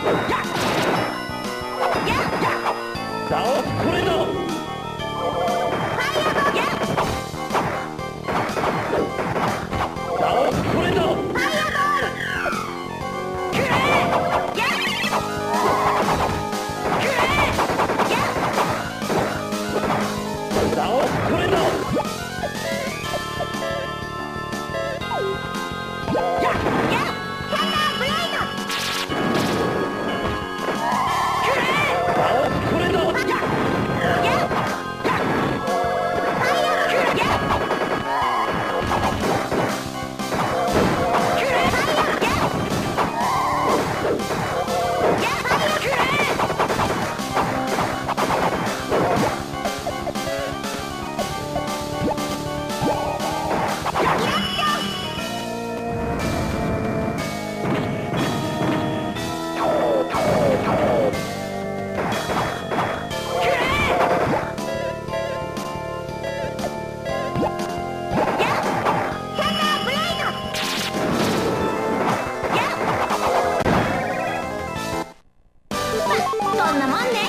倒これだこんなもんで。